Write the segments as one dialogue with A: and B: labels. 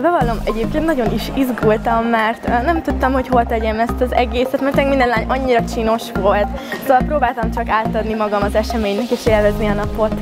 A: Bevallom, egyébként nagyon is izgultam, mert nem tudtam, hogy hol tegyem ezt az egészet, mert minden lány annyira csinos volt. Szóval próbáltam csak átadni magam az eseménynek és élvezni a napot.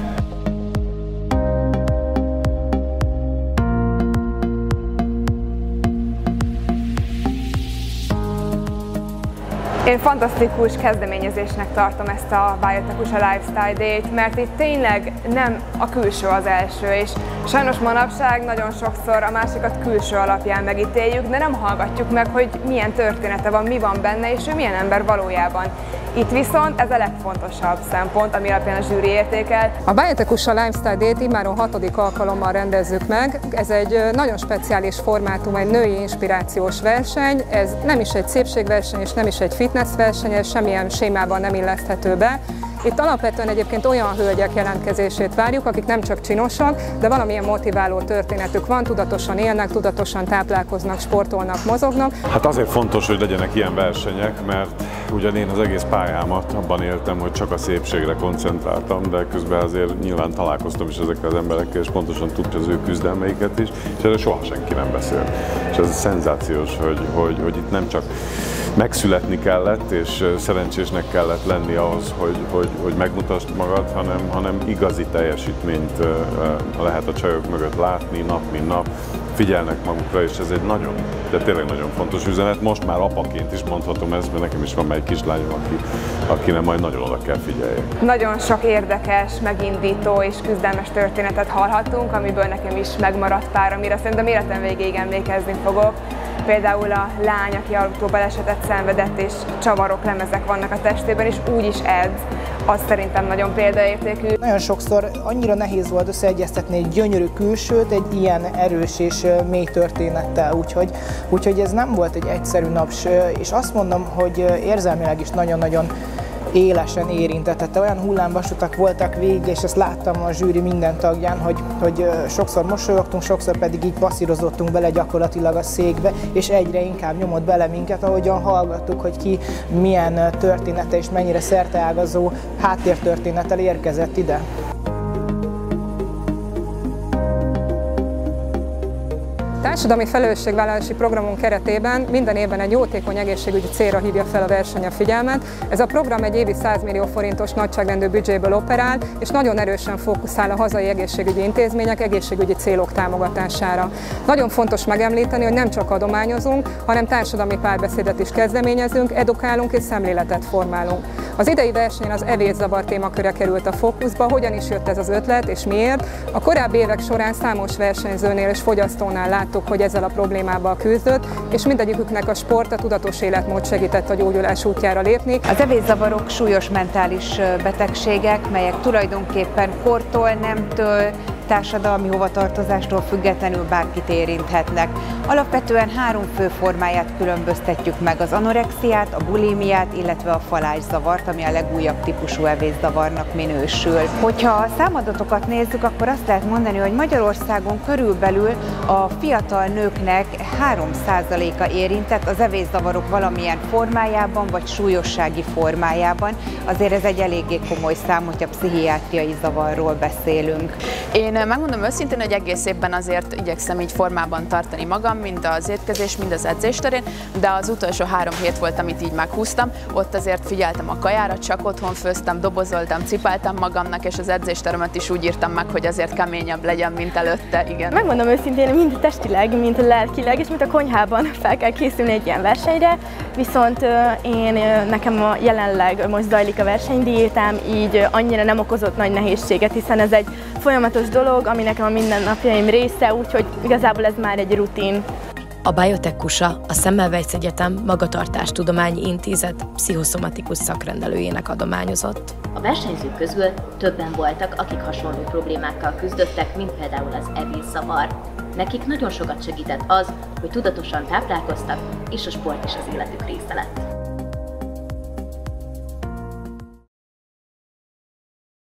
B: Én fantasztikus kezdeményezésnek tartom ezt a Biotekusa Lifestyle Day-t, mert itt tényleg nem a külső az első, és sajnos manapság nagyon sokszor a másikat külső alapján megítéljük, de nem hallgatjuk meg, hogy milyen története van, mi van benne, és ő milyen ember valójában. Itt viszont ez a legfontosabb szempont, ami alapján a zsűri értékel.
C: A Biotekusa Lifestyle Day-t immáron hatodik alkalommal rendezzük meg. Ez egy nagyon speciális formátum, egy női inspirációs verseny. Ez nem is egy szépségverseny, és nem is egy fitnessverseny, ez semmilyen sémában nem illeszthető be. Itt alapvetően egyébként olyan hölgyek jelentkezését várjuk, akik nem csak csinosak, de valamilyen motiváló történetük van, tudatosan élnek, tudatosan táplálkoznak, sportolnak, mozognak.
D: Hát azért fontos, hogy legyenek ilyen versenyek, mert ugyan én az egész pályámat abban éltem, hogy csak a szépségre koncentráltam, de közben azért nyilván találkoztam is ezekkel az emberekkel, és pontosan tudja az ő küzdelmeiket is, és erről soha senki nem beszél. És ez szenzációs, hogy, hogy, hogy itt nem csak megszületni kellett, és szerencsésnek kellett lenni ahhoz, hogy, hogy, hogy megmutasd magad, hanem, hanem igazi teljesítményt lehet a csajok mögött látni nap, mint nap, figyelnek magukra, és ez egy nagyon, de tényleg nagyon fontos üzenet. Most már apaként is mondhatom ezt, mert nekem is van egy kislányom, aki, akire majd nagyon oda kell figyeljek.
B: Nagyon sok érdekes, megindító és küzdelmes történetet hallhattunk, amiből nekem is megmaradt pár, amire szerintem életem végéig emlékezni fogok. Például a lány, aki autóbalesetet szenvedett, és csavarok, lemezek vannak a testében, és úgy is edz, az szerintem nagyon példaértékű.
E: Nagyon sokszor annyira nehéz volt összeegyeztetni egy gyönyörű külsőt egy ilyen erős és mély történettel, úgyhogy, úgyhogy ez nem volt egy egyszerű nap, és azt mondom, hogy érzelmileg is nagyon-nagyon élesen érintett. Olyan hullámvasutak voltak végig, és ezt láttam a zsűri minden tagján, hogy, hogy sokszor mosolyogtunk, sokszor pedig így passzírozottunk bele gyakorlatilag a székbe, és egyre inkább nyomott bele minket, ahogyan hallgattuk, hogy ki milyen története és mennyire szerteágazó háttértörténettel érkezett ide.
C: Társadalmi felelősségvállalási programunk keretében minden évben egy jótékony egészségügyi célra hívja fel a verseny a figyelmet. Ez a program egy évi 100 millió forintos nagyságrendű büdzséből operál, és nagyon erősen fókuszál a hazai egészségügyi intézmények egészségügyi célok támogatására. Nagyon fontos megemlíteni, hogy nem csak adományozunk, hanem társadalmi párbeszédet is kezdeményezünk, edukálunk és szemléletet formálunk. Az idei versenyen az evészavar témaköre került a fókuszba, hogyan is jött ez az ötlet és miért. A korábbi évek során számos versenyzőnél és fogyasztónál láttuk, hogy ezzel a problémával küzdött, és mindegyiküknek a sport, a tudatos életmód segített a gyógyulás útjára lépni.
F: Az evészavarok súlyos mentális betegségek, melyek tulajdonképpen kortól, nemtől, társadalmi hovatartozástól függetlenül bárkit érinthetnek. Alapvetően három fő formáját különböztetjük meg, az anorexiát, a bulimiát, illetve a falászsavart, ami a legújabb típusú evészavarnak minősül. Hogyha a számadatokat nézzük, akkor azt lehet mondani, hogy Magyarországon körülbelül a fiatal nőknek 3%-a érintett az evészavarok valamilyen formájában, vagy súlyossági formájában. Azért ez egy eléggé komoly szám, hogyha pszichiátriai zavarról beszélünk.
G: Én megmondom őszintén, hogy egész évben azért igyekszem így formában tartani magam, mind az étkezés, mind az edzés terén, de az utolsó három hét volt, amit így meghúztam, ott azért figyeltem a kajára, csak otthon főztem, dobozoltam, cipáltam magamnak, és az edzésteremet is úgy írtam meg, hogy azért keményebb legyen, mint előtte, igen.
A: Megmondom őszintén, mind testileg, mind lelkileg, és mint a konyhában fel kell készülni egy ilyen versenyre, viszont én nekem a jelenleg most zajlik a versenydiétám, így annyira nem okozott nagy nehézséget, hiszen ez egy folyamatos dolog, ami nekem a mindennapjaim része, úgyhogy igazából ez már egy rutin.
H: A Biotech Kusa a Szemmelweis Egyetem Magatartástudományi Intézet pszichoszomatikus szakrendelőjének adományozott.
I: A versenyzők közül többen voltak, akik hasonló problémákkal küzdöttek, mint például az evészavar. Nekik nagyon sokat segített az, hogy tudatosan táplálkoztak, és a sport is az életük része lett.